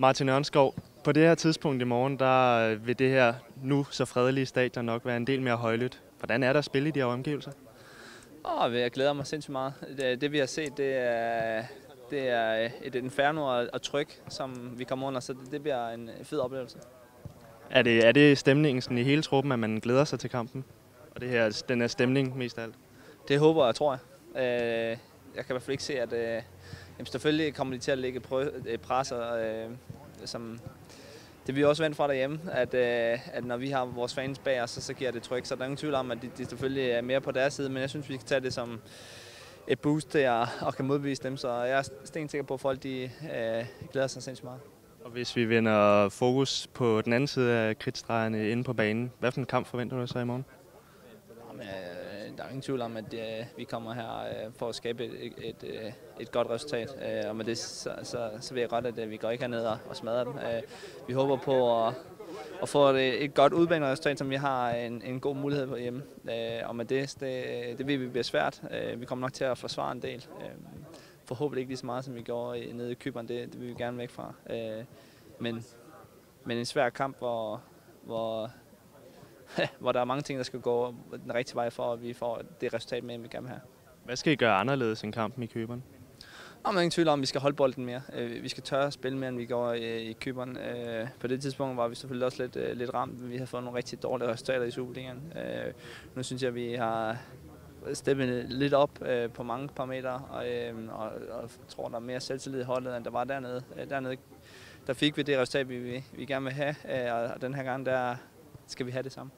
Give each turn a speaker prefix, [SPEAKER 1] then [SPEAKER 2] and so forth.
[SPEAKER 1] Martin Ørnskov, på det her tidspunkt i morgen, der vil det her nu så fredelige stadion nok være en del mere højlydt. Hvordan er der at spille i de her omgivelser?
[SPEAKER 2] Åh, jeg glæder mig sindssygt meget. Det, det vi har set, det er, det er et inferno og, og tryk, som vi kommer under, så det, det bliver en fed oplevelse.
[SPEAKER 1] Er det, er det stemningen sådan i hele truppen, at man glæder sig til kampen? Og det her, den her stemning mest af alt?
[SPEAKER 2] Det håber jeg, tror jeg. Øh, jeg kan i hvert fald ikke se, at øh, jamen selvfølgelig kommer de til at lægge øh, presser, øh, som det vi også vant fra derhjemme, at, øh, at når vi har vores fans bag os, så, så giver det tryk. Så der er ingen tvivl om, at de, de selvfølgelig er mere på deres side, men jeg synes, vi kan tage det som et boost til at, at kan modbevise dem. Så jeg er stensikker på, at folk de, øh, glæder sig sindssygt meget.
[SPEAKER 1] Og hvis vi vender fokus på den anden side af kridtstregerne øh, inde på banen, hvad for en kamp forventer du så i morgen?
[SPEAKER 2] Der er ingen tvivl om, at øh, vi kommer her øh, for at skabe et, et, et, øh, et godt resultat. Øh, og med det, så, så, så ved jeg godt, at øh, vi går ikke herned og, og smadrer dem. Øh, vi håber på at, at få et, et godt udbaneresultat, som vi har en, en god mulighed på hjemme. Øh, og med det, det, det ved vi bliver svært. Øh, vi kommer nok til at forsvare en del. Øh, forhåbentlig ikke lige så meget, som vi gjorde nede i Kyberen. Det, det vil vi gerne væk fra. Øh, men, men en svær kamp, hvor, hvor, hvor der er mange ting, der skal gå den rigtige vej for, at vi får det resultat med, vi gerne vil have.
[SPEAKER 1] Hvad skal I gøre anderledes end kampen i Kyberen?
[SPEAKER 2] Der er ingen tvivl om, at vi skal holde bolden mere. Vi skal tørre at spille mere, end vi går i Kyberen. På det tidspunkt var vi selvfølgelig også lidt, lidt ramt. Vi har fået nogle rigtig dårlige resultater i Superligaen. Nu synes jeg, at vi har steppet lidt op på mange parametre, og, og, og tror, der er mere selvtillid i holdet, end der var dernede. Dernede der fik vi det resultat, vi, vi gerne vil have, og den her gang der skal vi have det samme.